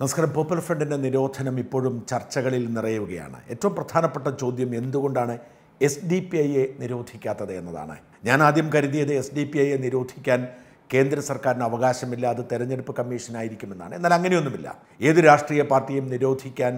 നമസ്കാരം. പോപ്പുലർ ഫ്രണ്ടിന്റെ നിരോധനം ഇപ്പോഴും ചർച്ചകളിൽ നിറയുകയാണ്. ഏറ്റവും പ്രധാനപ്പെട്ട ചോദ്യം എന്തുകൊണ്ടാണ് എസ് ഡി പി ഐയെ നിരോധിക്കാത്തത് എന്നതാണ്. ഞാൻ ആദ്യം കരുതിയത് എസ് ഡി പി ഐയെ നിരോധിക്കാൻ കേന്ദ്ര സർക്കാരിന് അവകാശമില്ല അത് തെരഞ്ഞെടുപ്പ് കമ്മീഷനായിരിക്കുമെന്നാണ് എന്നാൽ അങ്ങനെയൊന്നുമില്ല. ഏത് രാഷ്ട്രീയ പാർട്ടിയും നിരോധിക്കാൻ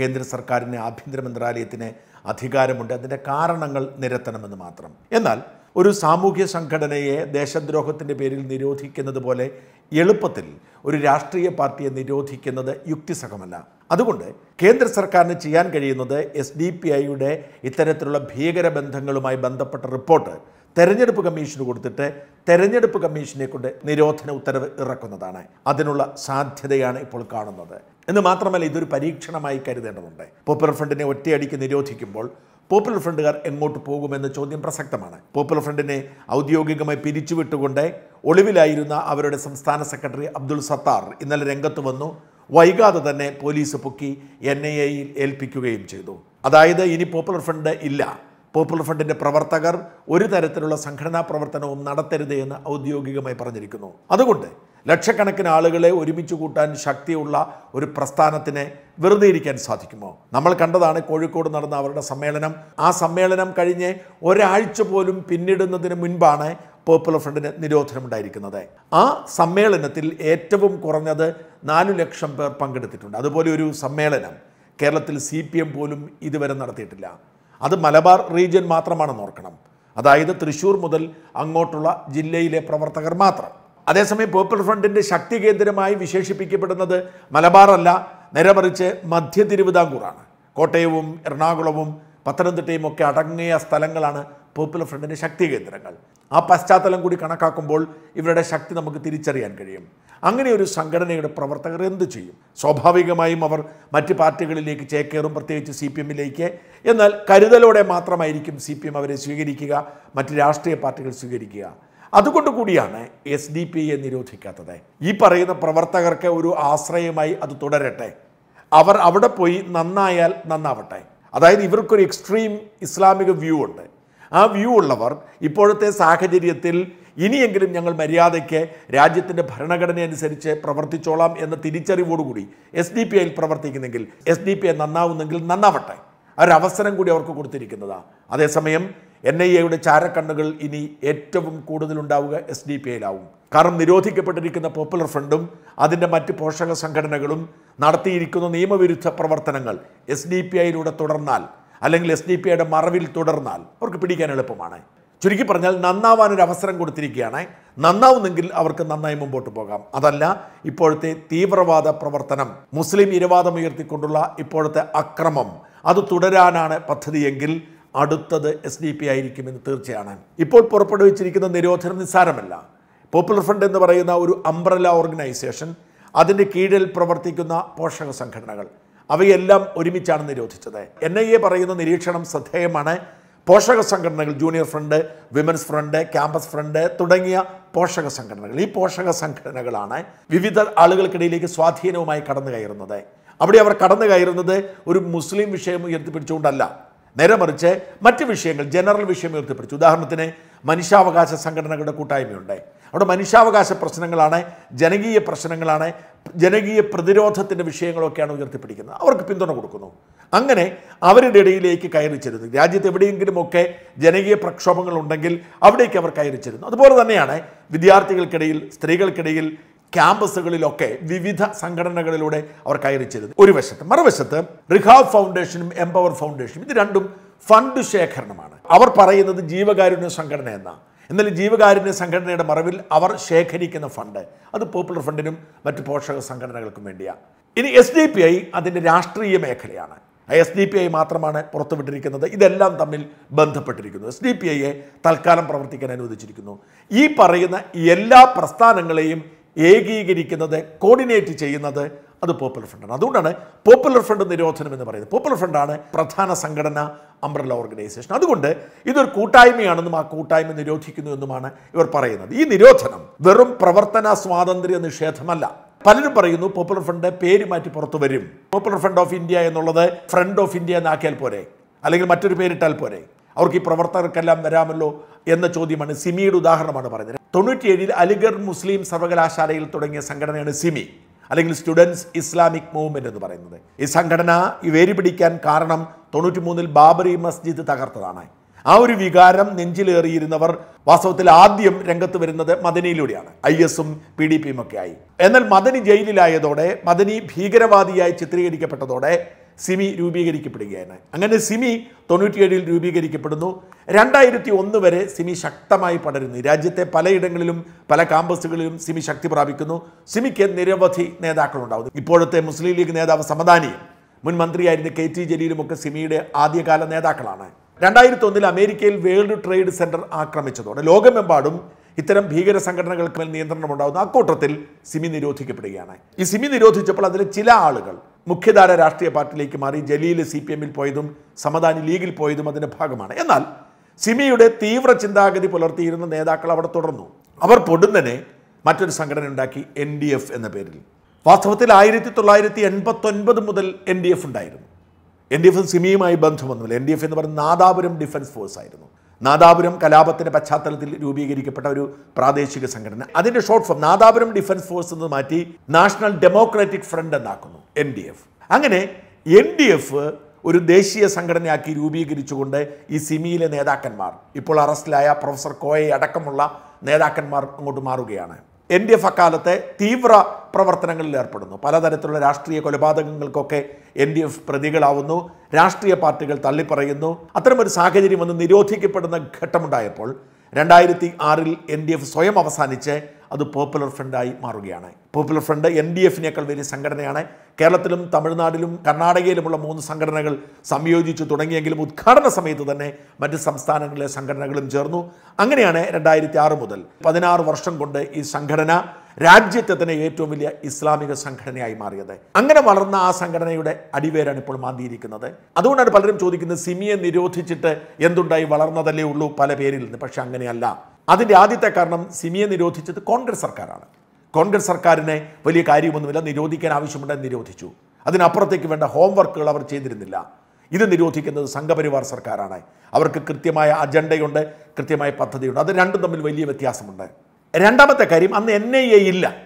കേന്ദ്ര സർക്കാരിന് ആഭ്യന്തര മന്ത്രാലയത്തിന് അധികാരമുണ്ട്. അതിന്റെ കാരണങ്ങൾ നിരത്തണമെന്ന് മാത്രം. എന്നാൽ ഒരു സാമൂഹ്യ സംഘടനയെ ദേശദ്രോഹത്തിന്റെ പേരിൽ നിരോധിക്കുന്നത് പോലെ എളുപ്പത്തിൽ ഒരു രാഷ്ട്രീയ പാർട്ടിയെ നിരോധിക്കുന്നത് യുക്തിസഹമല്ല. അതുകൊണ്ട് കേന്ദ്ര സർക്കാരിന് ചെയ്യാൻ കഴിയുന്നത് എസ് ഡി പി ഐയുടെ ഇത്തരത്തിലുള്ള ഭീകരബന്ധങ്ങളുമായി ബന്ധപ്പെട്ട റിപ്പോർട്ട് തെരഞ്ഞെടുപ്പ് കമ്മീഷന് കൊടുത്തിട്ട് തെരഞ്ഞെടുപ്പ് കമ്മീഷനെ കൊണ്ട് നിരോധന ഉത്തരവ് ഇറക്കുന്നതാണ്. അതിനുള്ള സാധ്യതയാണ് ഇപ്പോൾ കാണുന്നത്. എന്ന് മാത്രമല്ല ഇതൊരു പരീക്ഷണമായി കരുതേണ്ടതുണ്ട്. പോപ്പുലർ ഫ്രണ്ടിനെ ഒറ്റയടിക്ക് നിരോധിക്കുമ്പോൾ പോപ്പുലർ ഫ്രണ്ടുകാർ എങ്ങോട്ട് പോകുമെന്ന ചോദ്യം പ്രസക്തമാണ്. പോപ്പുലർ ഫ്രണ്ടിനെ ഔദ്യോഗികമായി പിരിച്ചുവിട്ടുകൊണ്ട് ഒളിവിലായിരുന്ന അവരുടെ സംസ്ഥാന സെക്രട്ടറി അബ്ദുൾ സത്താർ ഇന്നലെ രംഗത്ത് വന്നു. വൈകാതെ തന്നെ പോലീസ് പൊക്കി എൻ ഐ എയിൽ ഏൽപ്പിക്കുകയും ചെയ്തു. അതായത് ഇനി പോപ്പുലർ ഫ്രണ്ട് ഇല്ല. പോപ്പുലർ ഫ്രണ്ടിന്റെ പ്രവർത്തകർ ഒരു തരത്തിലുള്ള സംഘടനാ പ്രവർത്തനവും നടത്തരുത് എന്ന് ഔദ്യോഗികമായി പറഞ്ഞിരിക്കുന്നു. അതുകൊണ്ട് ലക്ഷക്കണക്കിന് ആളുകളെ ഒരുമിച്ച് കൂട്ടാൻ ശക്തിയുള്ള ഒരു പ്രസ്ഥാനത്തിന് വെറുതെ ഇരിക്കാൻ സാധിക്കുമോ? നമ്മൾ കണ്ടതാണ് കോഴിക്കോട് നടന്ന അവരുടെ സമ്മേളനം. ആ സമ്മേളനം കഴിഞ്ഞ് ഒരാഴ്ച പോലും പിന്നിടുന്നതിന് മുൻപാണ് പോപ്പുലർ ഫ്രണ്ടിന് നിരോധനമുണ്ടായിരിക്കുന്നത്. ആ സമ്മേളനത്തിൽ ഏറ്റവും കുറഞ്ഞത് നാലു ലക്ഷം പേർ പങ്കെടുത്തിട്ടുണ്ട്. അതുപോലെ ഒരു സമ്മേളനം കേരളത്തിൽ സി പോലും ഇതുവരെ നടത്തിയിട്ടില്ല. അത് മലബാർ റീജിയൻ മാത്രമാണ് നോർക്കണം അതായത് തൃശ്ശൂർ മുതൽ അങ്ങോട്ടുള്ള ജില്ലയിലെ പ്രവർത്തകർ മാത്രം. അതേസമയം പോപ്പുലർ ഫ്രണ്ടിന്റെ ശക്തി കേന്ദ്രമായി വിശേഷിപ്പിക്കപ്പെടുന്നത് മലബാറല്ല അല്ല നേരെ മറിച്ച് മധ്യ തിരുവിതാംകൂറാണ്. കോട്ടയവും എറണാകുളവും പത്തനംതിട്ടയും ഒക്കെ അടങ്ങിയ സ്ഥലങ്ങളാണ് പോപ്പുലർ ഫ്രണ്ടിന്റെ ശക്തി കേന്ദ്രങ്ങൾ. ആ പശ്ചാത്തലം കൂടി കണക്കാക്കുമ്പോൾ ഇവരുടെ ശക്തി നമുക്ക് തിരിച്ചറിയാൻ കഴിയും. അങ്ങനെ ഒരു സംഘടനയുടെ പ്രവർത്തകർ എന്തു ചെയ്യും? സ്വാഭാവികമായും അവർ മറ്റ് പാർട്ടികളിലേക്ക് ചേക്കേറും പ്രത്യേകിച്ച് സി പി എമ്മിലേക്ക്. എന്നാൽ കരുതലോടെ മാത്രമായിരിക്കും സി പി എം അവരെ സ്വീകരിക്കുക മറ്റ് രാഷ്ട്രീയ പാർട്ടികൾ സ്വീകരിക്കുക. അതുകൊണ്ട് കൂടിയാണ് എസ് ഡി പി എ നിരോധിക്കാത്തത്. ഈ പറയുന്ന പ്രവർത്തകർക്ക് ഒരു ആശ്രയമായി അത് തുടരട്ടെ. അവർ അവിടെ പോയി നന്നായാൽ നന്നാവട്ടെ. അതായത് ഇവർക്കൊരു എക്സ്ട്രീം ഇസ്ലാമിക വ്യൂ ഉണ്ട്. ആ വ്യൂ ഉള്ളവർ ഇപ്പോഴത്തെ സാഹചര്യത്തിൽ ഇനിയെങ്കിലും ഞങ്ങൾ മര്യാദയ്ക്ക് രാജ്യത്തിന്റെ ഭരണഘടന അനുസരിച്ച് പ്രവർത്തിച്ചോളാം എന്ന തിരിച്ചറിവോടുകൂടി എസ് ഡി പി ഐയിൽ പ്രവർത്തിക്കുന്നെങ്കിൽ എസ് ഡി പി ഐ നന്നാവുന്നെങ്കിൽ നന്നാവട്ടെ. ഒരവസരം കൂടി അവർക്ക് കൊടുത്തിരിക്കുന്നതാണ് അതേസമയം എൻ ഐ എയുടെ ചാരക്കണ്ണുകൾ ഇനി ഏറ്റവും കൂടുതലുണ്ടാവുക എസ് ഡി പി ഐയിലാവും കാരണം നിരോധിക്കപ്പെട്ടിരിക്കുന്ന പോപ്പുലർ ഫ്രണ്ടും അതിന്റെ മറ്റ് പോഷക സംഘടനകളും നടത്തിയിരിക്കുന്ന നിയമവിരുദ്ധ പ്രവർത്തനങ്ങൾ എസ് ഡി പി ഐയിലൂടെ തുടർന്നാൽ അല്ലെങ്കിൽ എസ് ഡി പി ഐയുടെ മറവിൽ തുടർന്നാൽ അവർക്ക് പിടിക്കാൻ എളുപ്പമാണ്. ചുരുക്കി പറഞ്ഞാൽ നന്നാവാൻ ഒരു അവസരം കൊടുത്തിരിക്കുകയാണ്. നന്നാവുന്നെങ്കിൽ അവർക്ക് നന്നായി മുമ്പോട്ട് പോകാം. അതല്ല ഇപ്പോഴത്തെ തീവ്രവാദ പ്രവർത്തനം മുസ്ലിം ഇരവാദം ഉയർത്തിക്കൊണ്ടുള്ള ഇപ്പോഴത്തെ അക്രമം അത് തുടരാനാണ് പദ്ധതിയെങ്കിൽ അടുത്തത് എസ് ഡി പി ആയിരിക്കുമെന്ന് തീർച്ചയാണ്. ഇപ്പോൾ പുറപ്പെടുവിച്ചിരിക്കുന്ന നിരോധനം നിസ്സാരമല്ല. പോപ്പുലർ ഫ്രണ്ട് എന്ന് പറയുന്ന ഒരു അംബ്രല ഓർഗനൈസേഷൻ അതിന്റെ കീഴിൽ പ്രവർത്തിക്കുന്ന പോഷക സംഘടനകൾ. അവയെല്ലാം ഒരുമിച്ചാണ് നിരോധിച്ചത്. എൻ ഐ എ പറയുന്ന നിരീക്ഷണം ശ്രദ്ധേയമാണ്. പോഷക സംഘടനകൾ junior front women's front campus front തുടങ്ങിയ പോഷക സംഘടനകൾ. ഈ പോഷക സംഘടനകളാണ് വിവിധ ആളുകൾക്കിടയിലേക്ക് സ്വാധീനവുമായി കടന്നു കയറുന്നത് അവിടെ അവർ കടന്നു കയറുന്നത് ഒരു മുസ്ലിം വിഷയം ഉയർത്തിപ്പിടിച്ചുകൊണ്ടല്ല. നേരെ മറിച്ച് മറ്റ് വിഷയങ്ങൾ ജനറൽ വിഷയം ഉയർത്തിപ്പിടിച്ചു. ഉദാഹരണത്തിന് മനുഷ്യാവകാശ സംഘടനകളുടെ കൂട്ടായ്മയുണ്ട്. അവിടെ മനുഷ്യാവകാശ പ്രശ്നങ്ങളാണ് ജനകീയ പ്രശ്നങ്ങളാണ് ജനകീയ പ്രതിരോധത്തിന്റെ വിഷയങ്ങളൊക്കെയാണ് ഉയർത്തിപ്പിടിക്കുന്നത്. അവർക്ക് പിന്തുണ കൊടുക്കുന്നു. അങ്ങനെ അവരുടെ ഇടയിലേക്ക് കയറി ചെല്ലുന്നു. രാജ്യത്ത് എവിടെയെങ്കിലുമൊക്കെ ജനകീയ പ്രക്ഷോഭങ്ങൾ ഉണ്ടെങ്കിൽ അവിടേക്ക് അവർ കയറി ചെല്ലുന്നു. അതുപോലെ തന്നെയാണ് വിദ്യാർത്ഥികൾക്കിടയിൽ സ്ത്രീകൾക്കിടയിൽ ക്യാമ്പസുകളിലൊക്കെ വിവിധ സംഘടനകളിലൂടെ അവർ കയറി ചെയ്തത് ഒരു വശത്ത്. മറുവശത്ത് റിഹാബ് ഫൗണ്ടേഷനും എംപവർ ഫൗണ്ടേഷനും ഇത് രണ്ടും ഫണ്ട് ശേഖരണമാണ്. അവർ പറയുന്നത് ജീവകാരുണ്യ സംഘടന എന്നാണ് എന്നാൽ ജീവകാരുണ്യ സംഘടനയുടെ മറവിൽ അവർ ശേഖരിക്കുന്ന ഫണ്ട് അത് പോപ്പുലർ ഫണ്ടിനും മറ്റ് പോഷക സംഘടനകൾക്കും വേണ്ടിയാണ് ഇനി എസ് ഡി പി ഐ അതിന്റെ രാഷ്ട്രീയ മേഖലയാണ്. എസ് ഡി പി ഐ മാത്രമാണ് പുറത്തുവിട്ടിരിക്കുന്നത്. ഇതെല്ലാം തമ്മിൽ ബന്ധപ്പെട്ടിരിക്കുന്നു. എസ് ഡി പി ഐയെ തൽക്കാലം പ്രവർത്തിക്കാൻ അനുവദിച്ചിരിക്കുന്നു. ഈ പറയുന്ന എല്ലാ പ്രസ്ഥാനങ്ങളെയും ഏകീകരിക്കുന്നത് കോർഡിനേറ്റ് ചെയ്യുന്നത് അത് പോപ്പുലർ ഫ്രണ്ടാണ് അതുകൊണ്ടാണ് പോപ്പുലർ ഫ്രണ്ട് നിരോധനം എന്ന് പറയുന്നത്. പോപ്പുലർ ഫ്രണ്ടാണ് പ്രധാന സംഘടന അംബ്രല ഓർഗനൈസേഷൻ അതുകൊണ്ട് ഇതൊരു കൂട്ടായ്മയാണെന്നും ആ കൂട്ടായ്മ നിരോധിക്കുന്നു എന്നുമാണ് ഇവർ പറയുന്നത്. ഈ നിരോധനം വെറും പ്രവർത്തന സ്വാതന്ത്ര്യ നിഷേധമല്ല. പലരും പറയുന്നു പോപ്പുലർ ഫ്രണ്ട് പേര് മാറ്റി പുറത്തു വരും. പോപ്പുലർ ഫ്രണ്ട് ഓഫ് ഇന്ത്യ എന്നുള്ളത് ഫ്രണ്ട് ഓഫ് ഇന്ത്യ എന്നാക്കിയാൽ പോരെ. അല്ലെങ്കിൽ മറ്റൊരു പേരിട്ടാൽ പോരെ. അവർക്ക് ഈ പ്രവർത്തകർക്കെല്ലാം വരാമല്ലോ എന്ന ചോദ്യമാണ് സിമിയുടെ ഉദാഹരണമാണ് പറയുന്നത്. തൊണ്ണൂറ്റിയേഴിൽ അലിഗഡ് മുസ്ലിം സർവകലാശാലയിൽ തുടങ്ങിയ സംഘടനയാണ് സിമി അല്ലെങ്കിൽ സ്റ്റുഡൻസ് ഇസ്ലാമിക് മൂവ്മെന്റ് എന്ന് പറയുന്നത്. ഈ സംഘടന ഈ വേരി പിടിക്കാൻ കാരണം തൊണ്ണൂറ്റി മൂന്നിൽ ബാബറി മസ്ജിദ് തകർത്തതാണ്. ആ ഒരു വികാരം നെഞ്ചിലേറിയിരുന്നവർ വാസ്തവത്തിൽ ആദ്യം രംഗത്ത് വരുന്നത് മദനിയിലൂടെയാണ്. ഐ എസും പി ഡി പിയും ഒക്കെ ആയി. എന്നാൽ മദനി ജയിലിലായതോടെ മദനി ഭീകരവാദിയായി ചിത്രീകരിക്കപ്പെട്ടതോടെ സിമി രൂപീകരിക്കപ്പെടുകയാണ്. അങ്ങനെ സിമി തൊണ്ണൂറ്റിയേഴിൽ രൂപീകരിക്കപ്പെടുന്നു. രണ്ടായിരത്തി ഒന്ന് വരെ സിമി ശക്തമായി പടരുന്നു. രാജ്യത്തെ പലയിടങ്ങളിലും പല കാമ്പസുകളിലും സിമി ശക്തി പ്രാപിക്കുന്നു. സിമിക്ക് നിരവധി നേതാക്കളുണ്ടാകുന്നു. ഇപ്പോഴത്തെ മുസ്ലിം ലീഗ് നേതാവ് സമദാനി മുൻ മന്ത്രിയായിരുന്ന കെ ടി ജലീലുമൊക്കെ സിമിയുടെ ആദ്യകാല നേതാക്കളാണ്. രണ്ടായിരത്തി ഒന്നിൽ അമേരിക്കയിൽ വേൾഡ് ട്രേഡ് സെന്റർ ആക്രമിച്ചതോടെ ലോകമെമ്പാടും ഇത്തരം ഭീകര സംഘടനകൾക്ക് മേൽ നിയന്ത്രണം ഉണ്ടാകുന്നു അക്കൂട്ടത്തിൽ സിമി നിരോധിക്കപ്പെടുകയാണ്. ഈ സിമി നിരോധിച്ചപ്പോൾ അതിലെ ചില ആളുകൾ മുഖ്യധാര രാഷ്ട്രീയ പാർട്ടിയിലേക്ക് മാറി ജലീൽ സി പി എമ്മിൽ പോയതും സമദാനി ലീഗിൽ പോയതും അതിന്റെ ഭാഗമാണ്. എന്നാൽ സിമിയുടെ തീവ്ര ചിന്താഗതി പുലർത്തിയിരുന്ന നേതാക്കൾ അവിടെ തുടർന്നു. അവർ പൊടുന്നനെ മറ്റൊരു സംഘടന ഉണ്ടാക്കി എൻ ഡി എഫ് എന്ന പേരിൽ. വാസ്തവത്തിൽ ആയിരത്തി തൊള്ളായിരത്തി എൺപത്തൊൻപത് മുതൽ എൻ ഡി എഫ് ഉണ്ടായിരുന്നു. എൻ ഡി എഫ് സിമിയുമായി ബന്ധമൊന്നുമില്ല. എൻ ഡി എഫ് എന്ന് പറയുന്നത് നാദാപുരം ഡിഫൻസ് ഫോഴ്സ് ആയിരുന്നു. നാദാപുരം കലാപത്തിന്റെ പശ്ചാത്തലത്തിൽ രൂപീകരിക്കപ്പെട്ട ഒരു പ്രാദേശിക സംഘടന. അതിന്റെ short form Nadapuram defence force എന്ന് മാറ്റി നാഷണൽ ഡെമോക്രാറ്റിക് ഫ്രണ്ട് എന്നാക്കുന്നു എൻ ഡി എഫ് അങ്ങനെ എൻ ഡി എഫ് ഒരു ദേശീയ സംഘടനയാക്കി രൂപീകരിച്ചുകൊണ്ട് ഈ സിമിയിലെ നേതാക്കന്മാർ ഇപ്പോൾ അറസ്റ്റിലായ പ്രൊഫസർ കോയെ അടക്കമുള്ള നേതാക്കന്മാർ അങ്ങോട്ട് മാറുകയാണ്. എൻ ഡി എഫ് അക്കാലത്തെ തീവ്ര പ്രവർത്തനങ്ങളിൽ ഏർപ്പെടുന്നു. പലതരത്തിലുള്ള രാഷ്ട്രീയ കൊലപാതകങ്ങൾക്കൊക്കെ എൻ ഡി എഫ് പ്രതികളാവുന്നു. രാഷ്ട്രീയ പാർട്ടികൾ തള്ളിപ്പറയുന്നു. അത്തരമൊരു സാഹചര്യം ഒന്ന് നിരോധിക്കപ്പെടുന്ന ഘട്ടമുണ്ടായപ്പോൾ രണ്ടായിരത്തി ആറിൽ എൻ ഡി എഫ് സ്വയം അവസാനിച്ച് അത് പോപ്പുലർ ഫ്രണ്ടായി മാറുകയാണ്. പോപ്പുലർ ഫ്രണ്ട് എൻ ഡി എഫിനേക്കാൾ വലിയ സംഘടനയാണ്. കേരളത്തിലും തമിഴ്നാട്ടിലും കർണാടകയിലുമുള്ള മൂന്ന് സംഘടനകൾ സംയോജിച്ചു തുടങ്ങിയെങ്കിലും ഉദ്ഘാടന സമയത്ത് തന്നെ മറ്റ് സംസ്ഥാനങ്ങളിലെ സംഘടനകളും ചേർന്നു. അങ്ങനെയാണ് രണ്ടായിരത്തി ആറ് മുതൽ പതിനാറ് വർഷം കൊണ്ട് ഈ സംഘടന രാജ്യത്തെ തന്നെ ഏറ്റവും വലിയ ഇസ്ലാമിക സംഘടനയായി മാറിയത്. അങ്ങനെ വളർന്ന ആ സംഘടനയുടെ അടിവേരാണ് ഇപ്പോൾ മാന്തിയിരിക്കുന്നത്. അതുകൊണ്ടാണ് പലരും ചോദിക്കുന്നത് സിമിയെ നിരോധിച്ചിട്ട് എന്തുണ്ടായി? വളർന്നതല്ലേ ഉള്ളൂ പല പേരിൽ നിന്ന്. പക്ഷെ അങ്ങനെയല്ല. അതിന്റെ ആദ്യത്തെ കാരണം സിമിയെ നിരോധിച്ചത് കോൺഗ്രസ് സർക്കാരാണ്. കോൺഗ്രസ് സർക്കാരിനെ വലിയ കാര്യമൊന്നുമില്ല നിരോധിക്കാൻ ആവശ്യമുണ്ടെന്ന് നിരോധിച്ചു. അതിനപ്പുറത്തേക്ക് വേണ്ട ഹോംവർക്കുകൾ അവർ ചെയ്തിരുന്നില്ല. ഇത് നിരോധിക്കുന്നത് സംഘപരിവാർ സർക്കാരാണ്. അവർക്ക് കൃത്യമായ അജണ്ടയുണ്ട് കൃത്യമായ പദ്ധതിയുണ്ട്. അത് രണ്ടും തമ്മിൽ വലിയ വ്യത്യാസമുണ്ട്. രണ്ടാമത്തെ കാര്യം അന്ന് എൻ ഐ എ ഇല്ല.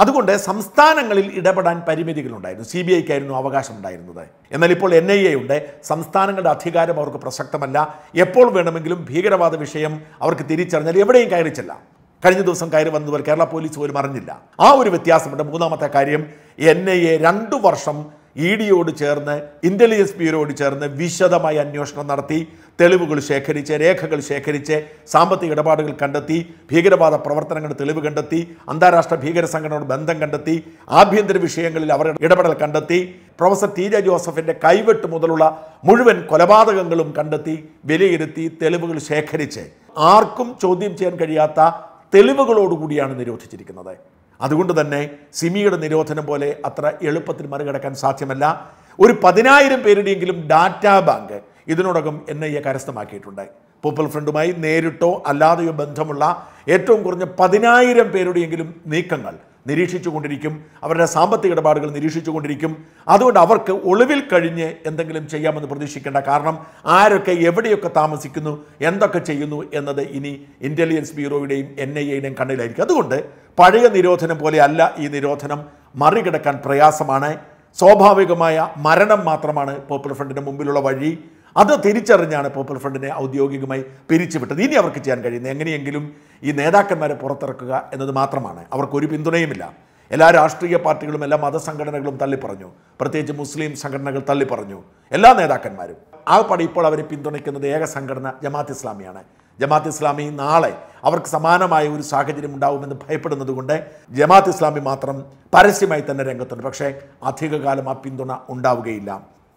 അതുകൊണ്ട് സംസ്ഥാനങ്ങളിൽ ഇടപെടാൻ പരിമിതികളുണ്ടായിരുന്നു. സി ബി ഐക്കായിരുന്നു അവകാശം ഉണ്ടായിരുന്നത് എന്നാൽ ഇപ്പോൾ എൻ ഐ എ ഉണ്ട്. സംസ്ഥാനങ്ങളുടെ അധികാരം അവർക്ക് പ്രസക്തമല്ല. എപ്പോൾ വേണമെങ്കിലും ഭീകരവാദ വിഷയം അവർക്ക് തിരിച്ചറിഞ്ഞാൽ എവിടെയും കയറി ചെല്ലാം. കഴിഞ്ഞ ദിവസം കയറി വന്നതുപോലെ കേരള പോലീസ് പോലും അറിഞ്ഞില്ല. ആ ഒരു വ്യത്യാസമുണ്ട്. മൂന്നാമത്തെ കാര്യം എൻ ഐ എ രണ്ടു വർഷം ഇ ഡിയോട് ചേർന്ന് ഇന്റലിജൻസ് ബ്യൂറോയോട് ചേർന്ന് വിശദമായി അന്വേഷണം നടത്തി. തെളിവുകൾ ശേഖരിച്ച് രേഖകൾ ശേഖരിച്ച് സാമ്പത്തിക ഇടപാടുകൾ കണ്ടെത്തി ഭീകരവാദ പ്രവർത്തനങ്ങളുടെ തെളിവ് കണ്ടെത്തി അന്താരാഷ്ട്ര ഭീകര സംഘടനയോട് ബന്ധം കണ്ടെത്തി ആഭ്യന്തര വിഷയങ്ങളിൽ അവരുടെ ഇടപെടൽ കണ്ടെത്തി പ്രൊഫസർ ടി ജെ ജോസഫിന്റെ കൈവെട്ട് മുതലുള്ള മുഴുവൻ കൊലപാതകങ്ങളും കണ്ടെത്തി വിലയിരുത്തി തെളിവുകൾ ശേഖരിച്ച്. ആർക്കും ചോദ്യം ചെയ്യാൻ കഴിയാത്ത തെളിവുകളോടുകൂടിയാണ് നിരോധിച്ചിരിക്കുന്നത്. അതുകൊണ്ട് തന്നെ സിമിയുടെ നിരോധനം പോലെ അത്ര എളുപ്പത്തിൽ മറികടക്കാൻ സാധ്യമല്ല. ഒരു പതിനായിരം പേരുടെയെങ്കിലും ഡാറ്റാ ബാങ്ക് ഇതിനോടകം എൻ ഐ എ കരസ്ഥമാക്കിയിട്ടുണ്ട് പീപ്പിൾ ഫ്രണ്ടുമായി നേരിട്ടോ അല്ലാതെയോ ബന്ധമുള്ള ഏറ്റവും കുറഞ്ഞ പതിനായിരം പേരുടെയെങ്കിലും നീക്കങ്ങൾ നിരീക്ഷിച്ചുകൊണ്ടിരിക്കും. അവരുടെ സാമ്പത്തിക ഇടപാടുകൾ നിരീക്ഷിച്ചുകൊണ്ടിരിക്കും. അതുകൊണ്ട് അവർക്ക് ഒളിവിൽ കഴിഞ്ഞ് എന്തെങ്കിലും ചെയ്യാമെന്ന് പ്രതീക്ഷിക്കേണ്ട കാരണം ആരൊക്കെ എവിടെയൊക്കെ താമസിക്കുന്നു എന്തൊക്കെ ചെയ്യുന്നു എന്നത് ഇനി ഇന്റലിജൻസ് ബ്യൂറോയുടെയും എൻ ഐ എയുടെയും കണ്ണിലായിരിക്കും. അതുകൊണ്ട് പഴയ നിരോധനം പോലെയല്ല ഈ നിരോധനം. മറികടക്കാൻ പ്രയാസമാണ്. സ്വാഭാവികമായ മരണം മാത്രമാണ് പോപ്പുലർ ഫ്രണ്ടിന് മുമ്പിലുള്ള വഴി. അത് തിരിച്ചറിഞ്ഞാണ് പോപ്പുലർ ഫ്രണ്ടിനെ ഔദ്യോഗികമായി പിരിച്ചുവിട്ടത്. ഇനി അവർക്ക് ചെയ്യാൻ കഴിയുന്നത് എങ്ങനെയെങ്കിലും ഈ നേതാക്കന്മാരെ പുറത്തിറക്കുക എന്നത് മാത്രമാണ്. അവർക്കൊരു പിന്തുണയുമില്ല. എല്ലാ രാഷ്ട്രീയ പാർട്ടികളും എല്ലാ മതസംഘടനകളും തള്ളിപ്പറഞ്ഞു. പ്രത്യേകിച്ച് മുസ്ലിം സംഘടനകൾ തള്ളിപ്പറഞ്ഞു. എല്ലാ നേതാക്കന്മാരും. ആ പടി ഇപ്പോൾ അവരെ പിന്തുണയ്ക്കുന്നത് ഏക സംഘടന ജമാഅത്ത് ഇസ്ലാമിയാണ്. ജമാഅത്ത് ഇസ്ലാമി നാളെ അവർക്ക് സമാനമായ ഒരു സാഹചര്യം ഉണ്ടാവുമെന്ന് ഭയപ്പെടുന്നത് കൊണ്ട് ജമാഅത്ത് ഇസ്ലാമി മാത്രം പരസ്യമായി തന്നെ രംഗത്തുണ്ട്. പക്ഷേ അധികകാലം ആ പിന്തുണ ഉണ്ടാവുകയില്ല.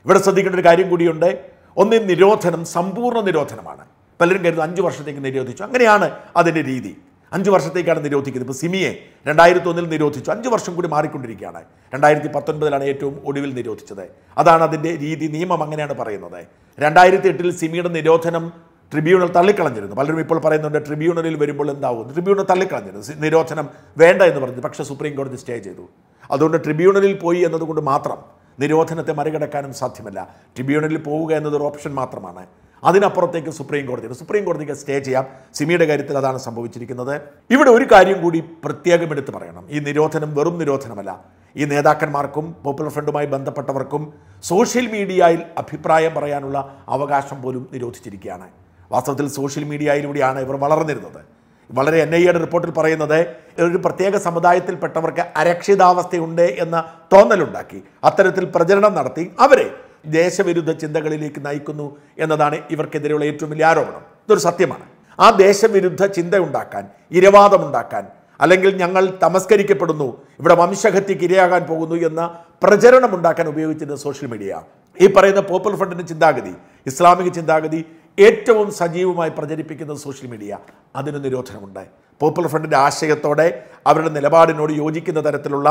ഇവിടെ ശ്രദ്ധിക്കേണ്ട ഒരു കാര്യം കൂടിയുണ്ട്. ഒന്ന് നിരോധനം സമ്പൂർണ നിരോധനമാണ്. പലരും കരുത് അഞ്ച് വർഷത്തേക്ക് നിരോധിച്ചു. അങ്ങനെയാണ് അതിന്റെ രീതി. അഞ്ച് വർഷത്തേക്കാണ് നിരോധിക്കുന്നത്. ഇപ്പോൾ സിമിയെ രണ്ടായിരത്തി ഒന്നിൽ നിരോധിച്ചു. അഞ്ച് വർഷം കൂടി മാറിക്കൊണ്ടിരിക്കുകയാണ്. രണ്ടായിരത്തി പത്തൊൻപതിലാണ് ഏറ്റവും ഒടുവിൽ നിരോധിച്ചത്. അതാണ് അതിന്റെ രീതി നിയമം അങ്ങനെയാണ് പറയുന്നത്. രണ്ടായിരത്തി എട്ടിൽ സിമിയുടെ നിരോധനം ട്രിബ്യൂണൽ തള്ളിക്കളഞ്ഞിരുന്നു. പലരും ഇപ്പോൾ പറയുന്നുണ്ട് ട്രിബ്യൂണലിൽ വരുമ്പോൾ എന്താവും? ട്രിബ്യൂണൽ തള്ളിക്കളഞ്ഞിരുന്നു. നിരോധനം വേണ്ട എന്ന് പറഞ്ഞു പക്ഷേ സുപ്രീം കോടതി സ്റ്റേ ചെയ്തു. അതുകൊണ്ട് ട്രിബ്യൂണലിൽ പോയി എന്നതുകൊണ്ട് മാത്രം നിരോധനത്തെ മറികടക്കാനും സാധ്യമല്ല. ട്രിബ്യൂണലിൽ പോവുക എന്നതൊരു ഓപ്ഷൻ മാത്രമാണ്. അതിനപ്പുറത്തേക്ക് സുപ്രീം കോടതി സുപ്രീം കോടതിക്ക് സ്റ്റേ ചെയ്യാം. സിമിയുടെ കാര്യത്തിൽ അതാണ് സംഭവിച്ചിരിക്കുന്നത്. ഇവിടെ ഒരു കാര്യം കൂടി പ്രത്യേകം എടുത്ത് പറയണം. ഈ നിരോധനം വെറും നിരോധനമല്ല. ഈ നേതാക്കന്മാർക്കും പോപ്പുലർ ഫ്രണ്ടുമായി ബന്ധപ്പെട്ടവർക്കും സോഷ്യൽ മീഡിയയിൽ അഭിപ്രായം പറയാനുള്ള അവകാശം പോലും നിരോധിച്ചിരിക്കുകയാണ്. വാസ്തവത്തിൽ സോഷ്യൽ മീഡിയയിലൂടെയാണ് ഇവർ വളർന്നിരുന്നത്. വളരെ എൻ ഐ എയുടെ റിപ്പോർട്ടിൽ പറയുന്നത് ഒരു പ്രത്യേക സമുദായത്തിൽപ്പെട്ടവർക്ക് അരക്ഷിതാവസ്ഥയുണ്ട് എന്ന തോന്നലുണ്ടാക്കി. അത്തരത്തിൽ പ്രചരണം നടത്തി. അവരെ ദേശവിരുദ്ധ ചിന്തകളിലേക്ക് നയിക്കുന്നു എന്നതാണ് ഇവർക്കെതിരെയുള്ള ഏറ്റവും വലിയ ആരോപണം. ഇതൊരു സത്യമാണ്. ആ ദേശവിരുദ്ധ ചിന്ത ഉണ്ടാക്കാൻ ഇരവാദമുണ്ടാക്കാൻ അല്ലെങ്കിൽ ഞങ്ങൾ തമസ്കരിക്കപ്പെടുന്നു ഇവിടെ വംശഹത്യക്ക് ഇരയാകാൻ പോകുന്നു എന്ന പ്രചരണം ഉണ്ടാക്കാൻ ഉപയോഗിച്ചിരുന്ന സോഷ്യൽ മീഡിയ. ഈ പറയുന്ന പോപ്പുലർ ഫ്രണ്ടിന്റെ ചിന്താഗതി ഇസ്ലാമിക ചിന്താഗതി ഏറ്റവും സജീവമായി പ്രചരിപ്പിക്കുന്നത് സോഷ്യൽ മീഡിയ. അതിന് നിരോധനമുണ്ടായി. പോപ്പുലർ ഫ്രണ്ടിന്റെ ആശയത്തോടെ അവരുടെ നിലപാടിനോട് യോജിക്കുന്ന തരത്തിലുള്ള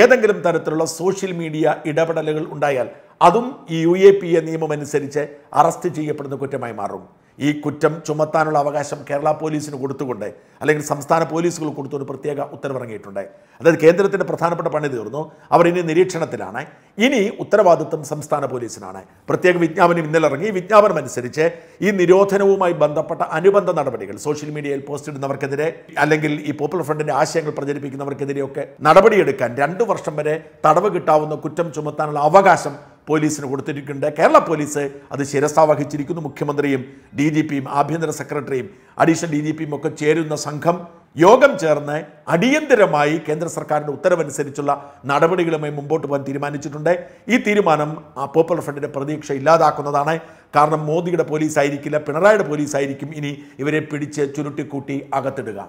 ഏതെങ്കിലും തരത്തിലുള്ള സോഷ്യൽ മീഡിയ ഇടപെടലുകൾ ഉണ്ടായാൽ അതും ഈ യു എ പി എ നിയമം അനുസരിച്ച് അറസ്റ്റ് ചെയ്യപ്പെടുന്ന കുറ്റമായി മാറും. ഈ കുറ്റം ചുമത്താനുള്ള അവകാശം കേരള പോലീസിന് കൊടുത്തുകൊണ്ട് അല്ലെങ്കിൽ സംസ്ഥാന പോലീസുകൾ കൊടുത്തുകൊണ്ട് പ്രത്യേക ഉത്തരവിറങ്ങിയിട്ടുണ്ട്. അതായത് കേന്ദ്രത്തിന്റെ പ്രധാനപ്പെട്ട പണി തീർന്നു. അവർ ഇനി നിരീക്ഷണത്തിലാണ്. ഇനി ഉത്തരവാദിത്വം സംസ്ഥാന പോലീസിനാണ്. പ്രത്യേക വിജ്ഞാപനം ഇന്നലെ ഇറങ്ങി. വിജ്ഞാപനം അനുസരിച്ച് ഈ നിരോധനവുമായി ബന്ധപ്പെട്ട അനുബന്ധ നടപടികൾ സോഷ്യൽ മീഡിയയിൽ പോസ്റ്റ് ഇടുന്നവർക്കെതിരെ അല്ലെങ്കിൽ ഈ പോപ്പുലർ ഫ്രണ്ടിന്റെ ആശയങ്ങൾ പ്രചരിപ്പിക്കുന്നവർക്കെതിരെയൊക്കെ നടപടിയെടുക്കാൻ രണ്ടു വർഷം വരെ തടവ് കിട്ടാവുന്ന കുറ്റം ചുമത്താനുള്ള അവകാശം പോലീസിന് കൊടുത്തിരിക്കുന്നുണ്ട് കേരള പോലീസ് അത് ശിരസ വഹിച്ചിരിക്കുന്നു മുഖ്യമന്ത്രിയും ഡി ജി പിയും ആഭ്യന്തര സെക്രട്ടറിയും അഡീഷണൽ ഡി ജി പിയും ഒക്കെ ചേരുന്ന സംഘം യോഗം ചേർന്ന് അടിയന്തരമായി കേന്ദ്ര സർക്കാരിന്റെ ഉത്തരവനുസരിച്ചുള്ള നടപടികളുമായി മുമ്പോട്ട് പോകാൻ തീരുമാനിച്ചിട്ടുണ്ട്. ഈ തീരുമാനം ആ പോപ്പുലർ ഫ്രണ്ടിന്റെ പ്രതീക്ഷ ഇല്ലാതാക്കുന്നതാണ്. കാരണം മോദിയുടെ പോലീസ് ആയിരിക്കില്ല പിണറായിയുടെ പോലീസ് ആയിരിക്കും ഇനി ഇവരെ പിടിച്ച് ചുരുട്ടിക്കൂട്ടി അകത്തിടുക.